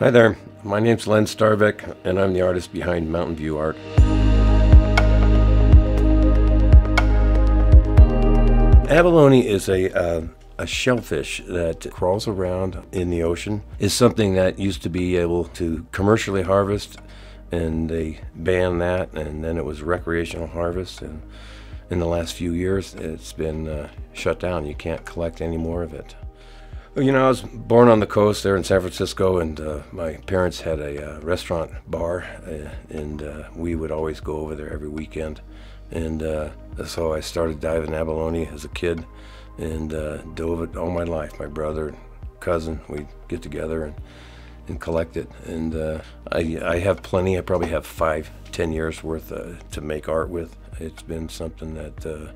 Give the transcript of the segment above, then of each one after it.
Hi there, my name's Len Starbeck, and I'm the artist behind Mountain View Art. Abalone is a, uh, a shellfish that crawls around in the ocean. is something that used to be able to commercially harvest, and they banned that, and then it was recreational harvest. And in the last few years, it's been uh, shut down. You can't collect any more of it. You know, I was born on the coast there in San Francisco, and uh, my parents had a uh, restaurant bar, uh, and uh, we would always go over there every weekend. And uh, so I started diving abalone as a kid, and uh, dove it all my life. My brother, cousin, we'd get together and, and collect it. And I, I have plenty. I probably have five, ten years worth to make art with. It's been something that uh,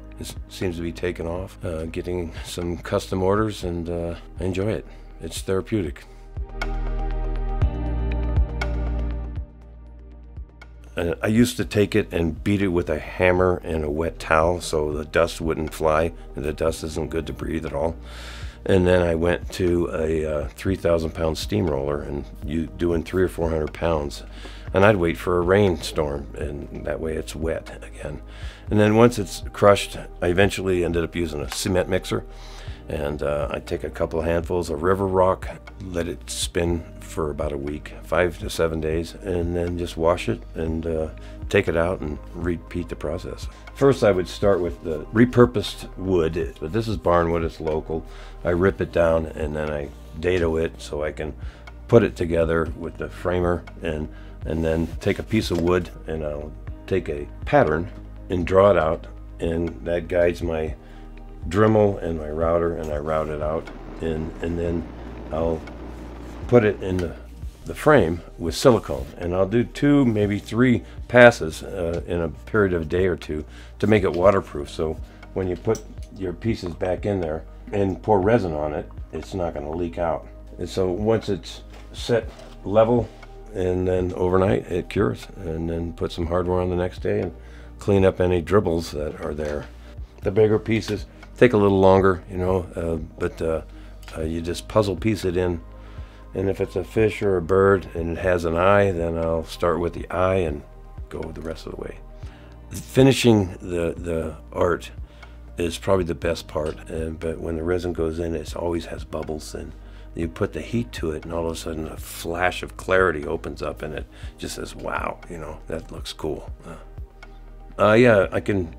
seems to be taking off. Uh, getting some custom orders, and uh, I enjoy it. It's therapeutic. Uh, I used to take it and beat it with a hammer and a wet towel so the dust wouldn't fly. The dust isn't good to breathe at all. And then I went to a uh, 3,000 pound steamroller and you doing three or 400 pounds. And I'd wait for a rainstorm and that way it's wet again. And then once it's crushed, I eventually ended up using a cement mixer. And uh, I take a couple handfuls of river rock, let it spin for about a week, five to seven days, and then just wash it and uh, take it out and repeat the process. First, I would start with the repurposed wood, but this is barnwood, it's local. I rip it down and then I dado it so I can put it together with the framer and and then take a piece of wood and I'll take a pattern and draw it out and that guides my Dremel and my router and I route it out and and then I'll put it in the, the frame with silicone. And I'll do two maybe three passes uh, in a period of a day or two to make it waterproof. So when you put your pieces back in there and pour resin on it it's not going to leak out. And so once it's set level and then overnight it cures and then put some hardware on the next day and clean up any dribbles that are there. The bigger pieces take a little longer you know uh, but uh, uh, you just puzzle piece it in and if it's a fish or a bird and it has an eye, then I'll start with the eye and go the rest of the way. Finishing the, the art is probably the best part, and, but when the resin goes in, it always has bubbles and you put the heat to it and all of a sudden a flash of clarity opens up and it just says, wow, you know, that looks cool. Uh, uh yeah, I can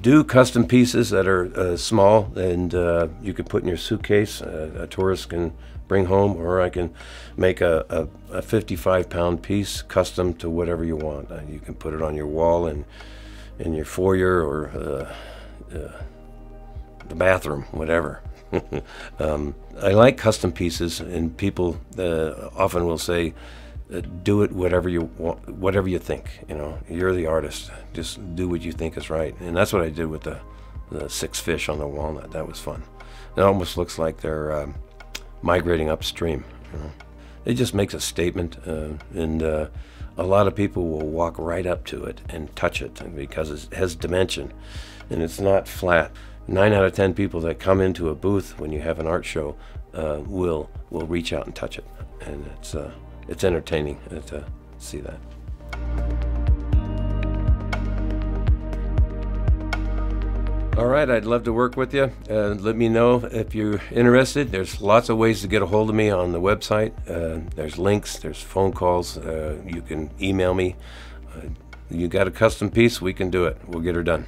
do custom pieces that are uh, small and uh, you can put in your suitcase. Uh, a tourist can bring home, or I can make a, a, a 55 pound piece custom to whatever you want. Uh, you can put it on your wall in, in your foyer or uh, uh, the bathroom, whatever. um, I like custom pieces, and people often will say, uh, do it whatever you want, whatever you think. You know, you're the artist. Just do what you think is right, and that's what I did with the, the six fish on the walnut. That was fun. It almost looks like they're um, migrating upstream. You know. It just makes a statement, uh, and uh, a lot of people will walk right up to it and touch it because it has dimension, and it's not flat. Nine out of ten people that come into a booth when you have an art show uh, will will reach out and touch it, and it's uh, it's entertaining to see that. All right, I'd love to work with you. Uh, let me know if you're interested. There's lots of ways to get a hold of me on the website. Uh, there's links, there's phone calls. Uh, you can email me. Uh, you got a custom piece, we can do it. We'll get her done.